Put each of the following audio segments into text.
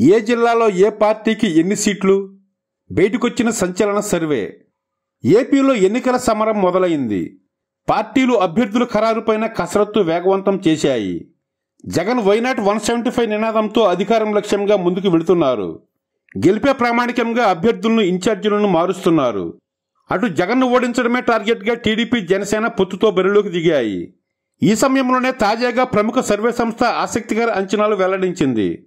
ఏ జిల్లాలో ఏ పార్టీకి ఎన్ని సీట్లు? బయటకొచ్చిన సంచలన సర్వే. ఏపీలో ఎన్నికల సమరం మొదలైంది. పార్టీలు అభ్యర్థుల ఖరారుపైన కసరత్తు వేగవంతం చేశాయి. Jagan why not one seventy five నినాదంతో అధికారం లక్ష్యంగా ముందుకు వెళుతున్నారు. గెలిపే ప్రామాణికంగా అభ్యర్థులను ఇన్ఛార్జీలను మారుస్తున్నారు. అటు జగన్ను ఓడించడమే టార్గెట్గా టీడీపీ జనసేన పొత్తుతో బరిలోకి దిగాయి. ఈ సమయంలోనే తాజాగా ప్రముఖ సర్వే సంస్థ ఆసక్తికర అంచనాలు వెల్లడించింది.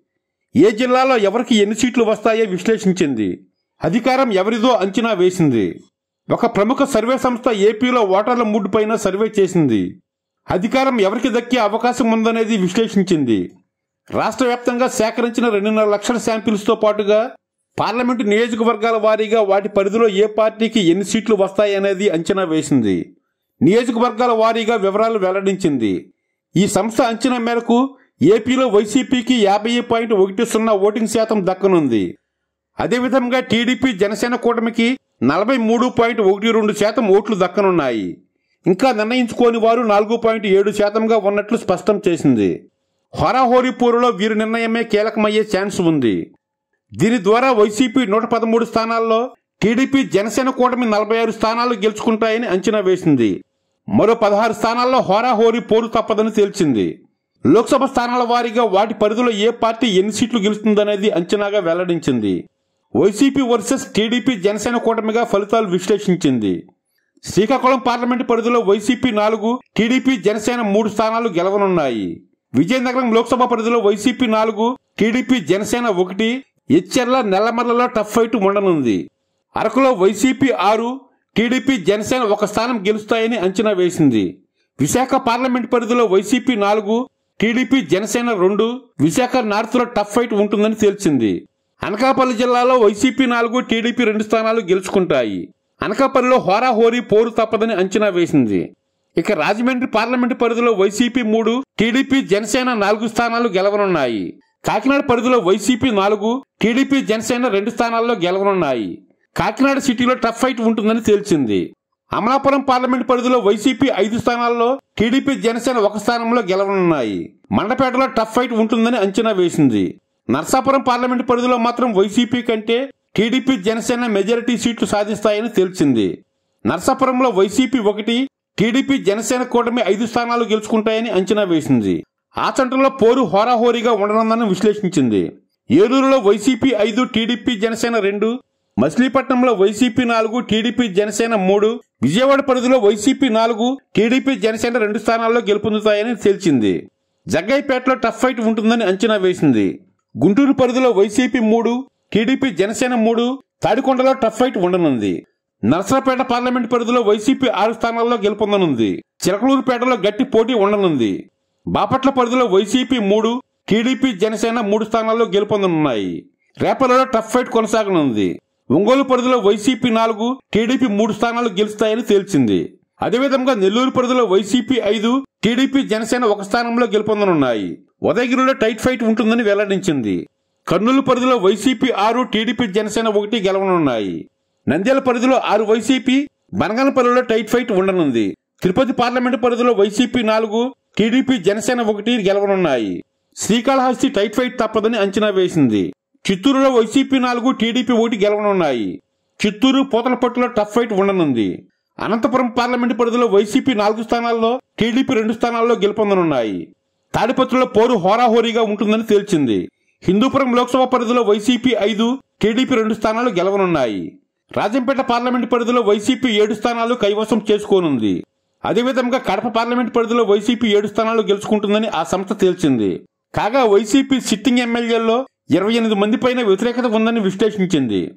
ఏ జిల్లాలో ఎవరికి ఎన్ని సీట్లు వస్తాయో విశ్లేషించింది. అధికారం ఎవరిదో అంచనా వేసింది. ఒక ప్రముఖ సర్వే సంస్థ ఏపీలో ఓటర్ల మూడు పైన సర్వే చేసింది. అధికారం ఎవరికి దక్కే అవకాశం ఉందనేది విశ్లేషించింది. రాష్ట్ర వ్యాప్తంగా సేకరించిన రెండున్నర లక్షల శాంపిల్స్తో పాటుగా పార్లమెంటు నియోజకవర్గాల వారీగా వాటి పరిధిలో ఏ పార్టీకి ఎన్ని సీట్లు వస్తాయనేది అంచనా వేసింది. నియోజకవర్గాల వారీగా వివరాలు వెల్లడించింది. ఈ సంస్థ అంచనా మేరకు ఏపీలో వైసీపీకి యాభై పాయింట్ ఒకటి సున్నా ఓటింగ్ శాతం దక్కనుంది. అదేవిధంగా టీడీపీ జనసేన కూటమికి నలభై మూడు పాయింట్ ఒకటి రెండు శాతం ఓట్లు దక్కనున్నాయి. ఇంకా నిర్ణయించుకోని వారు నాలుగు పాయింట్ ఏడు శాతంగా ఉన్నట్లు స్పష్టం చేసింది. హోరాహోరీ పోరులో వీరి నిర్ణయమే కీలకమయ్యే ఛాన్స్ ఉంది. దీని ద్వారా వైసీపీ నూట పదమూడు స్థానాల్లో టీడీపీ జనసేన కూటమి నలభై ఆరు స్థానాలు గెలుచుకుంటాయని అంచనా వేసింది. మరో పదహారు స్థానాల్లో హోరాహోరీ పోరు తప్పదని తేల్చింది. లోక్సభ స్థానాల వారీగా వాటి పరిధిలో ఏ పార్టీ ఎన్ని సీట్లు గెలుస్తుందనేది అంచనాగా వెల్లడించింది. వైసీపీ వర్సెస్ టీడీపీ జనసేన కూటమిగా ఫలితాలు విశ్లేషించింది. శ్రీకాకుళం పార్లమెంటు పరిధిలో వైసీపీ నాలుగు టీడీపీ జనసేన మూడు స్థానాలు గెలవనున్నాయి. విజయనగరం లోక్సభ పరిధిలో వైసీపీ నాలుగు టీడీపీ జనసేన ఒకటి ఎచ్చెర్ల నెల్లమర్లలో టఫ్ ఫైట్ ఉండనుంది. అరకులో వైసీపీ ఆరు టీడీపీ జనసేన ఒక స్థానం గెలుస్తాయని అంచనా వేసింది. విశాఖ పార్లమెంట్ పరిధిలో వైసీపీ నాలుగు టీడీపీ జనసేన రెండు విశాఖ నార్త్లో టఫ్ ఫైట్ ఉంటుందని తేల్చింది. అనకాపల్లి జిల్లాలో వైసీపీ నాలుగు టీడీపీ రెండు స్థానాలు గెలుచుకుంటాయి. అనకాపల్లిలో హోరాహోరీ పోరు తప్పదని అంచనా వేసింది. ఇక రాజమండ్రి పార్లమెంటు పరిధిలో వైసీపీ మూడు టీడీపీ జనసేన నాలుగు స్థానాలు గెలవనున్నాయి. కాకినాడ పరిధిలో వైసీపీ నాలుగు టీడీపీ జనసేన రెండు స్థానాల్లో గెలవనున్నాయి. కాకినాడ సిటీలో టఫ్ ఫైట్ ఉంటుందని తేల్చింది. అమలాపురం పార్లమెంట్ పరిధిలో వైసీపీ ఐదు స్థానాల్లో టీడీపీ జనసేన ఒక స్థానంలో గెలవనున్నాయి. మండపేటలో టఫ్ ఫైట్ ఉంటుందని అంచనా వేసింది. నర్సాపురం పార్లమెంట్ పరిధిలో మాత్రం వైసీపీ కంటే టీడీపీ జనసేన మెజారిటీ సీట్లు సాధిస్తాయని తేల్చింది. నర్సాపురంలో వైసీపీ ఒకటి టీడీపీ జనసేన కూటమి ఐదు స్థానాలు గెలుచుకుంటాయని అంచనా వేసింది. ఆచంటలో పోరు హోరాహోరీగా ఉండనుందని విశ్లేషించింది. ఏలూరులో వైసీపీ ఐదు టీడీపీ జనసేన రెండు మచిలీపట్నంలో వైసీపీ నాలుగు టీడీపీ జనసేన మూడు విజయవాడ పరిధిలో వైసీపీ నాలుగు టీడీపీ జనసేన రెండు స్థానాల్లో గెలుపొందుతాయని తేల్చింది. జగ్గైపేటలో టఫ్ ఫైట్ ఉంటుందని అంచనా వేసింది. గుంటూరు పరిధిలో వైసీపీ మూడు టీడీపీ జనసేన మూడు తాడికొండలో టఫ్ ఫైట్ ఉండనుంది. నర్సరపేట పార్లమెంట్ పరిధిలో వైసీపీ ఆరు స్థానాల్లో గెలుపొందనుంది. చిలకలూరుపేటలో గట్టి పోటీ ఉండనుంది. బాపట్ల పరిధిలో వైసీపీ మూడు టీడీపీ జనసేన మూడు స్థానాల్లో గెలుపొందనున్నాయి. రేపలలో టఫ్ ఫైట్ కొనసాగనుంది. ఒంగోలు పరిధిలో వైసీపీ నాలుగు టీడీపీ మూడు స్థానాలు గెలుస్తాయని తేల్చింది. అదేవిధంగా నెల్లూరు పరిధిలో వైసీపీ ఐదు టీడీపీ జనసేన ఒక స్థానంలో గెలుపొందనున్నాయి. ఉదయగిరిలో టైట్ ఫైట్ ఉంటుందని వెల్లడించింది. కర్నూలు పరిధిలో వైసీపీ ఆరు టీడీపీ జనసేన ఒకటి గెలవనున్నాయి. నంద్యాల పరిధిలో ఆరు వైసీపీ బనగానపల్లిలో టైట్ ఫైట్ ఉండనుంది. తిరుపతి పార్లమెంటు పరిధిలో వైసీపీ నాలుగు టీడీపీ జనసేన ఒకటి గెలవనున్నాయి. శ్రీకాళహస్తి టైట్ ఫైట్ తప్పదని అంచనా వేసింది. చిత్తూరులో వైసీపీ నాలుగు టీడీపీ ఒకటి గెలవనున్నాయి. చిత్తూరు పూతలపట్టులో టఫ్ ఫైట్ ఉండనుంది. అనంతపురం పార్లమెంటు పరిధిలో వైసీపీ నాలుగు స్థానాల్లో టీడీపీ రెండు స్థానాల్లో గెలుపొందనున్నాయి. తాడిపత్రిలో పోరు హోరాహోరీగా ఉంటుందని తేల్చింది. హిందూపురం లోక్సభ పరిధిలో వైసీపీ ఐదు టీడీపీ రెండు స్థానాలు గెలవనున్నాయి. రాజంపేట పార్లమెంటు పరిధిలో వైసీపీ ఏడు స్థానాలు కైవసం చేసుకోనుంది. అదేవిధంగా కడప పార్లమెంటు పరిధిలో వైసీపీ ఏడు స్థానాలు గెలుచుకుంటుందని ఆ సంస్థ తేల్చింది. కాగా వైసీపీ సిట్టింగ్ ఎమ్మెల్యేల్లో ఇరవై ఎనిమిది మంది పైన వ్యతిరేకత ఉందని విశ్లేషించింది.